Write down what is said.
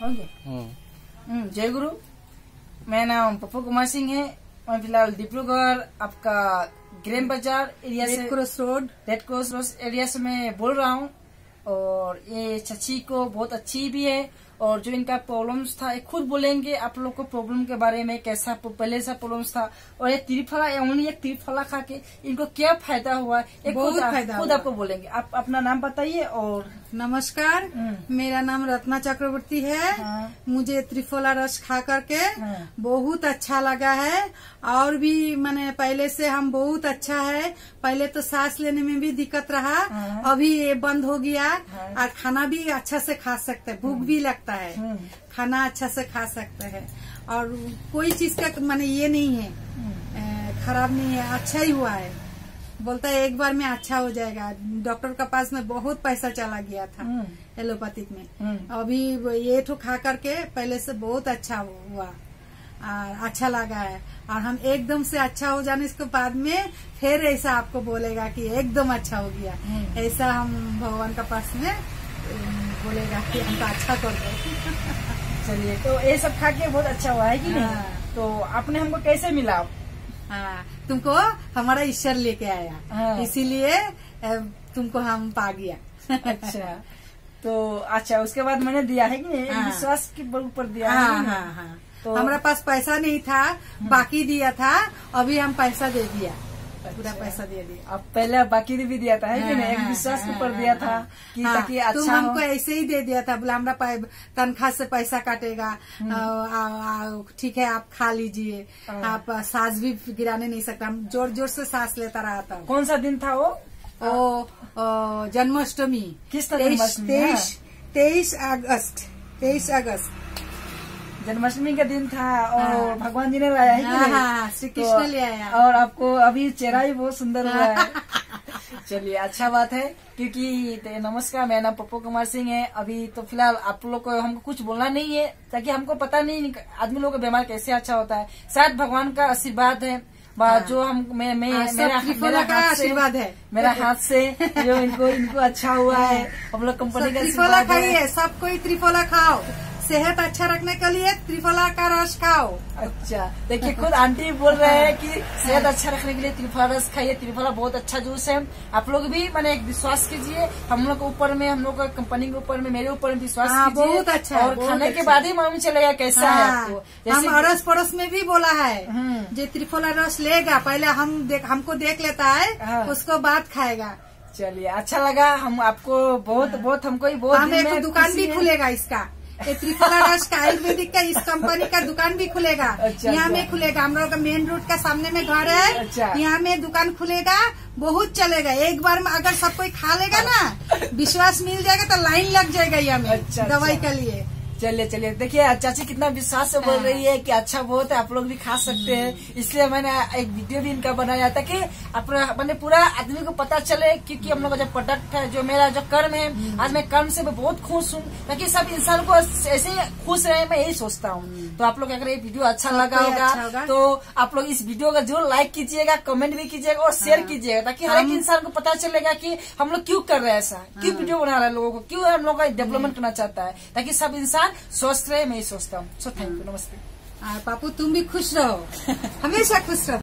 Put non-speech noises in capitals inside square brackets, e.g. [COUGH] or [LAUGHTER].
जय गुरु मेरा नाम पप्पू कुमार सिंह है। मैं फ़िलहाल डिब्रूगढ़ आपका ग्रेन बाज़ार एरिया से Red Cross Road Red Cross Road area से मैं बोल रहा हूँ। और ये चची को बहुत अच्छी भी है। और जो इनका प्रॉब्लम्स था ये खुद बोलेंगे आप लोग को प्रॉब्लम के बारे में कैसा पहले से प्रॉब्लम्स था और ये त्रिफला ओनली एक त्रिफला खा के इनको क्या फ़ायदा हुआ ये बहुत खुद, फ़ायदा खुद आपको बोलेंगे आप अपना नाम बताइए और नमस्कार हम्म। मेरा नाम रत्ना चक्रवर्ती है हाँ। मुझे त्रिफला रस खा करके हाँ। बहुत अच्छा लगा है और भी मैंने पहले से हम बहुत अच्छा है पहले तो सांस लेने में भी दिक्कत रहा हाँ। अभी ये बंद हो गया हाँ। और खाना भी अच्छा से खा सकते भूख भी लगता है। हम्म, खाना अच्छा से खा सकते हैं। और कोई चीज़ का मैंने ये नहीं है। हम्म, खराब नहीं है अच्छा ही हुआ है। बोलता है एक बार में अच्छा हो जाएगा। डॉक्टर के पास में बहुत पैसा चला गया था हम्म, एलोपैथिक में। अभी ये ठो खा करके पहले से बहुत अच्छा हुआ और अच्छा लगा है। और हम एकदम से अच्छा हो जाने के बाद में फिर ऐसा आपको बोलेगा कि एकदम अच्छा हो गया। ऐसा हम भगवान के पास में बोलेगा कि हमको अच्छा कर दो चलिए तो ये सब खा के बहुत अच्छा हुआ है कि नहीं? हाँ। तो आपने हमको कैसे मिला? हाँ तुमको हमारा ईश्वर लेके आया। हाँ। इसीलिए तुमको हम पा गया। अच्छा। तो अच्छा उसके बाद मैंने दिया है कि नहीं? हाँ। विश्वास के बल पर दिया है हाँ? हाँ हाँ। तो- हमारा पास पैसा नहीं था बाकी दिया था अभी हम पैसा दे दिया। पूरा। पैसा दे दिया। अब पहले बाकी ने भी दिया था है कि नहीं? एक हाँ, विश्वास के हाँ, ऊपर हाँ, दिया था कि हाँ, ताकि अच्छा तुम अच्छा हमको ऐसे ही दे दिया था बोला हमारा तनख्वाह से पैसा काटेगा। आ, ठीक है आप खा लीजिए। आप सांस भी गिराने नहीं सकते। हम ज़ोर ज़ोर से सांस लेता रहा था। कौन सा दिन था वो? जन्माष्टमी। किस तरह तेईस तेईस अगस्त। तेईस अगस्त। जन्माष्टमी का दिन था और हाँ। भगवान जी ने लाया है हाँ? हाँ, श्री तो- कृष्ण ले आया। और आपको अभी चेहरा भी बहुत सुंदर हुआ है। [LAUGHS] चलिए अच्छा बात है क्योंकि तो नमस्कार मेरा नाम पप्पू कुमार सिंह है। अभी तो फ़िलहाल आप लोग को हमको कुछ बोलना नहीं है ताकि हमको पता नहीं आदमी लोग का बीमार कैसे अच्छा होता है। शायद भगवान का आशीर्वाद है। जो हम मैं, मैं हाँ, मेरा मेरा हाथ से- आशीर्वाद है। मेरा हाथ से जो इनको इनको अच्छा हुआ है। हम लोग कंपनी का त्रिफला है खाइए सब कोई त्रिफला खाओ। सेहत अच्छा रखने के लिए त्रिफला का रस खाओ। अच्छा देखिए खुद आंटी बोल रहे हैं कि सेहत अच्छा रखने के लिए त्रिफला रस खाइए त्रिफला बहुत अच्छा जूस है। आप लोग भी मैंने एक विश्वास कीजिए हम लोग ऊपर में हम लोग कंपनी के ऊपर में मेरे ऊपर में विश्वास हाँ, कीजिए। बहुत अच्छा और बहुत खाने के अच्छा। बाद ही मालूम चलेगा कैसा है हाँ, आपको। हम अड़ोस पड़ोस में भी बोला है हम्म। जो त्रिफला रस लेगा पहले हम हमको देख लेता है हाँ। उसको बाद खाएगा। चलिए अच्छा लगा हम आपको बहुत बहुत हमको ही बहुत हम एक दुकान भी खुलेगा इसका। ये त्रिफला रस का आयुर्वेदिक का इस कंपनी का दुकान भी खुलेगा अच्छा, यहाँ अच्छा। में खुलेगा हम लोग का मेन रोड का सामने में घर है अच्छा। यहाँ में दुकान खुलेगा बहुत चलेगा एक बार में अगर सब कोई खा लेगा ना [LAUGHS] विश्वास मिल जाएगा तो लाइन लग जाएगा यहाँ में अच्छा, दवाई अच्छा। के लिए चलिए चलिए। देखिए चाची कितना विश्वास से बोल हाँ। रही है कि अच्छा बहुत है आप लोग भी खा सकते हैं। इसलिए मैंने एक वीडियो भी इनका बनाया ताकि अपना मैंने पूरा आदमी को पता चले क्योंकि हम लोग का जो प्रोडक्ट है जो मेरा जो कर्म है आज मैं कर्म से मैं बहुत खुश हूँ। ताकि सब इंसान को ऐसे ही खुश रहे मैं यही सोचता हूँ। तो आप लोग अगर ये वीडियो अच्छा लगा होगा अच्छा तो आप लोग इस वीडियो का ज़रूर लाइक कीजिएगा कमेंट भी कीजिएगा और शेयर कीजिएगा ताकि हर एक इंसान को पता चलेगा की हम लोग क्यों कर रहे हैं ऐसा। क्यों वीडियो बना रहे हैं लोगों को? क्यों हम लोग का डेवलपमेंट करना चाहता है? ताकि सब इंसान स्वस्थ रहे मैं ही सोचता हूँ। सो थैंक यू नमस्ते। पापू तुम भी खुश रहो। [LAUGHS] हमेशा खुश रहो।